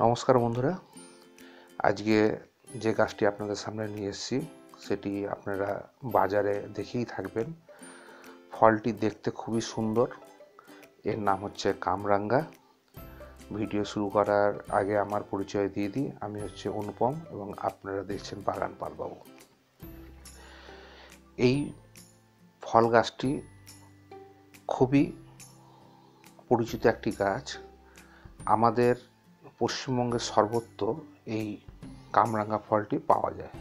নমস্কার বন্ধুরা। আজকে যে গাছটি আপনাদের সামনে নিয়ে এসেছি, সেটি আপনারা বাজারে দেখেই থাকবেন। ফলটি দেখতে খুবই সুন্দর। এর নাম হচ্ছে কামরাঙ্গা। ভিডিও শুরু করার আগে আমার পরিচয় দিয়ে দিই। আমি হচ্ছে অনুপম এবং আপনারা দেখছেন বাগান পালবাবু। এই ফল গাছটি খুবই পরিচিত একটি গাছ। আমাদের পশ্চিমবঙ্গের সর্বত্র এই কামরাঙ্গা ফলটি পাওয়া যায়।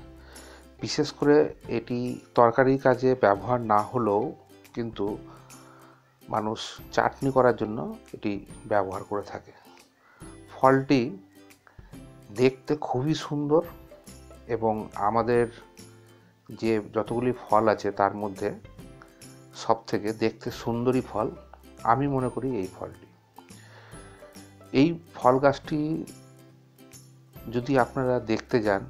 বিশেষ করে এটি তরকারির কাজে ব্যবহার না হলেও কিন্তু মানুষ চাটনি করার জন্য এটি ব্যবহার করে থাকে। ফলটি দেখতে খুবই সুন্দর এবং আমাদের যে যতগুলি ফল আছে তার মধ্যে সব থেকে দেখতে সুন্দরী ফল আমি মনে করি এই ফলটি। এই ফল গাছটি যদি আপনারা দেখতে যান,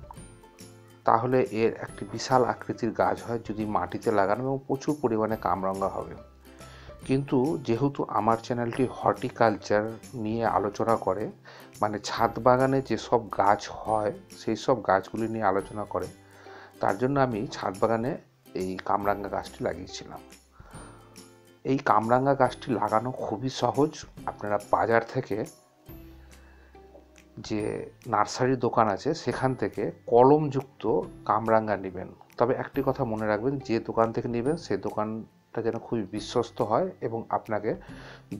তাহলে এর একটি বিশাল আকৃতির গাছ হয় যদি মাটিতে লাগানো এবং প্রচুর পরিমাণে কামরাঙ্গা হবে। কিন্তু যেহেতু আমার চ্যানেলটি হর্টিকালচার নিয়ে আলোচনা করে মানে ছাদ বাগানে যেসব গাছ হয় সেই সব গাছগুলি নিয়ে আলোচনা করে, তার জন্য আমি ছাদ বাগানে এই কামরাঙ্গা গাছটি লাগিয়েছিলাম। এই কামরাঙ্গা গাছটি লাগানো খুবই সহজ। আপনারা বাজার থেকে যে নার্সারির দোকান আছে, সেখান থেকে কলমযুক্ত কামরাঙ্গা নেবেন। তবে একটি কথা মনে রাখবেন, যে দোকান থেকে নেবেন, সে দোকানটা যেন খুবই বিশ্বস্ত হয় এবং আপনাকে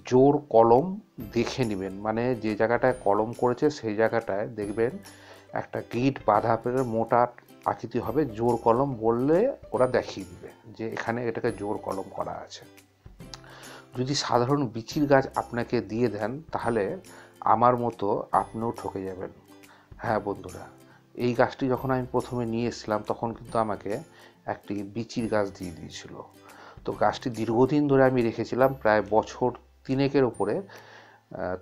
জোর কলম দেখে নেবেন। মানে যে জায়গাটায় কলম করেছে, সেই জায়গাটায় দেখবেন একটা গিট বাঁধা পেরে মোটা আকৃতি হবে, জোর কলম বললে ওরা দেখিয়ে দিবে যে এখানে এটাকে জোর কলম করা আছে। যদি সাধারণ বিচির গাছ আপনাকে দিয়ে দেন, তাহলে আমার মতো আপনিও ঠকে যাবেন। হ্যাঁ বন্ধুরা, এই গাছটি যখন আমি প্রথমে নিয়ে এসেছিলাম, তখন কিন্তু আমাকে একটি বিচির গাছ দিয়ে দিয়েছিল। তো গাছটি দীর্ঘদিন ধরে আমি রেখেছিলাম, প্রায় বছর তিনেকের ওপরে।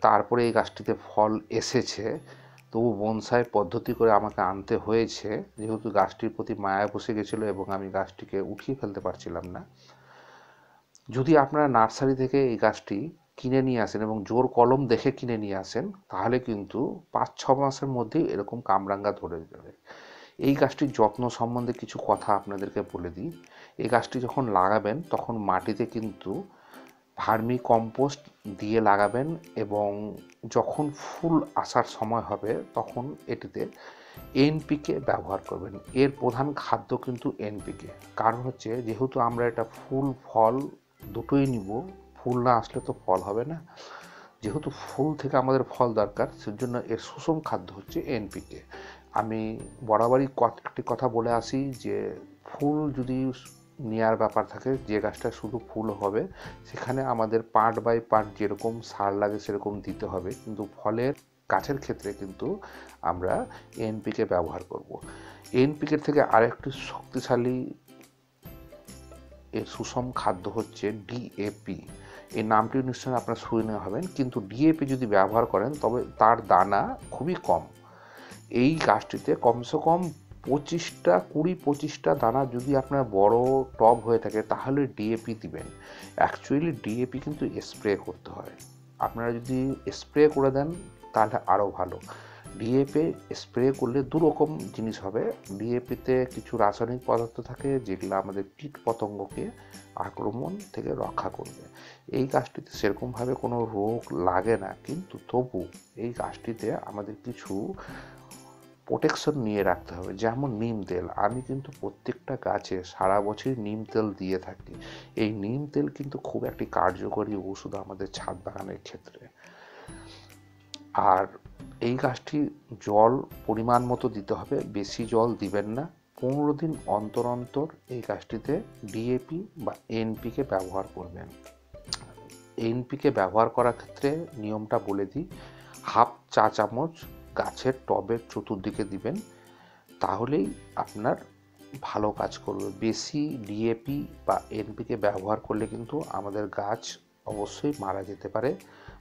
তারপরে এই গাছটিতে ফল এসেছে। তবু বনসাই পদ্ধতি করে আমাকে আনতে হয়েছে। যেহেতু গাছটির প্রতি মায়া বসে গেছিল এবং আমি গাছটিকে উঠিয়ে ফেলতে পারছিলাম না। যদি আপনারা নার্সারি থেকে এই গাছটি কিনে নিয়ে আসেন এবং জোর কলম দেখে কিনে নিয়ে আসেন, তাহলে কিন্তু পাঁচ ছ মাসের মধ্যেই এরকম কামরাঙ্গা ধরে যাবে। এই গাছটির যত্ন সম্বন্ধে কিছু কথা আপনাদেরকে বলে দিই। এই গাছটি যখন লাগাবেন, তখন মাটিতে কিন্তু ভার্মি কম্পোস্ট দিয়ে লাগাবেন এবং যখন ফুল আসার সময় হবে, তখন এটিতে এনপিকে ব্যবহার করবেন। এর প্রধান খাদ্য কিন্তু এনপিকে। কারণ হচ্ছে, যেহেতু আমরা এটা ফুল, ফল দুটোই নিব ফুল না আসলে তো ফল হবে না। যেহেতু ফুল থেকে আমাদের ফল দরকার, সেজন্য এর সুষম খাদ্য হচ্ছে এনপিকে আমি বরাবরই একটি কথা বলে আসি যে, ফুল যদি নেওয়ার ব্যাপার থাকে, যে গাছটা শুধু ফুল হবে, সেখানে আমাদের পার্ট বাই পার্ট যেরকম সার লাগে, সেরকম দিতে হবে। কিন্তু ফলের গাছের ক্ষেত্রে কিন্তু আমরা এনপিকে ব্যবহার করব। এনপিকে থেকে আরেকটি শক্তিশালী এর সুষম খাদ্য হচ্ছে ডিএপি এই নামটি নিশ্চয়ই আপনারা শুনে হবেন, কিন্তু ডিএপি যদি ব্যবহার করেন, তবে তার দানা খুবই কম। এই গাছটিতে কমসে কম পঁচিশটা, কুড়ি পঁচিশটা দানা যদি আপনার বড় টব হয়ে থাকে, তাহলে ডিএপি দিবেন। অ্যাকচুয়ালি ডিএপি কিন্তু স্প্রে করতে হয়। আপনারা যদি স্প্রে করে দেন, তাহলে আরও ভালো। ডিএপি স্প্রে করলে দুরকম জিনিস হবে। ডিএপিতে কিছু রাসায়নিক পদার্থ থাকে যেগুলো আমাদের কীট পতঙ্গকে আক্রমণ থেকে রক্ষা করবে। এই গাছটিতে সেরকমভাবে কোনো রোগ লাগে না, কিন্তু তবু এই গাছটিতে আমাদের কিছু প্রোটেকশন নিয়ে রাখতে হবে। যেমন নিম তেল। আমি কিন্তু প্রত্যেকটা গাছে সারা বছরই নিম তেল দিয়ে থাকি। এই নিম তেল কিন্তু খুব একটি কার্যকরী ওষুধ আমাদের ছাদ বাগানের ক্ষেত্রে। আর এই গাছটি জল পরিমাণ মতো দিতে হবে, বেশি জল দিবেন না। পনেরো দিন অন্তর অন্তর এই গাছটিতে ডিএপি বা এনপিকে ব্যবহার করবেন। এনপিকে ব্যবহার করার ক্ষেত্রে নিয়মটা বলে দিই, হাফ চা চামচ গাছের টবের চতুর্দিকে দিবেন, তাহলেই আপনার ভালো কাজ করবে। বেশি ডিএপি বা এনপিকে ব্যবহার করলে কিন্তু আমাদের গাছ অবশ্যই মারা যেতে পারে।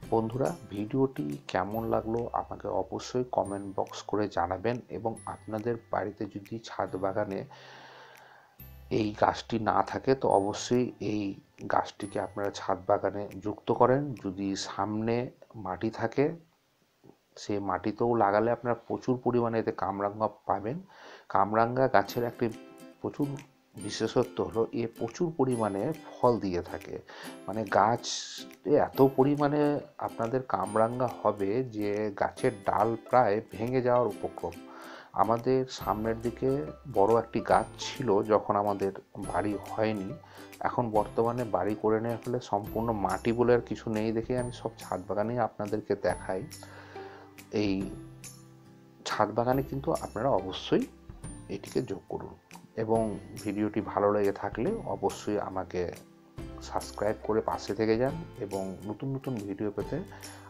বন্ধুরা, ভিডিওটি কেমন লাগল আমাকে অবশ্যই কমেন্ট বক্স করে জানাবেন এবং আপনাদের বাড়িতে যদি ছাদ বাগানে এই গাছটি না থাকে, তো অবশ্যই এই গাছটিকে আপনারা ছাদ বাগানে যুক্ত করেন। যদি সামনে মাটি থাকে, সে মাটিতেও লাগালে আপনারা প্রচুর পরিমাণে এতে কামরাঙ্গা পাবেন। কামরাঙ্গা গাছের একটি প্রচুর বিশেষত্ব হলো এ প্রচুর পরিমাণে ফল দিয়ে থাকে। মানে গাছ এত পরিমাণে আপনাদের কামরাঙ্গা হবে যে গাছের ডাল প্রায় ভেঙে যাওয়ার উপক্রম। আমাদের সামনের দিকে বড় একটি গাছ ছিল যখন আমাদের বাড়ি হয়নি। এখন বর্তমানে বাড়ি করে নেওয়ার ফলে সম্পূর্ণ মাটি বলে আর কিছু নেই দেখে আমি সব ছাদ বাগানেই আপনাদেরকে দেখাই। এই ছাদ বাগানে কিন্তু আপনারা অবশ্যই এটিকে যোগ করুন। এবং ভিডিওটি ভালো লেগে থাকলে অবশ্যই আমাকে সাবস্ক্রাইব করে পাশে থেকে যান এবং নতুন নতুন ভিডিও পেতে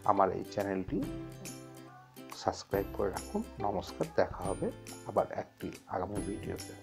আমার এই চ্যানেলটি সাবস্ক্রাইব করে রাখুন। নমস্কার, দেখা হবে আবার একটি আগামী ভিডিওতে।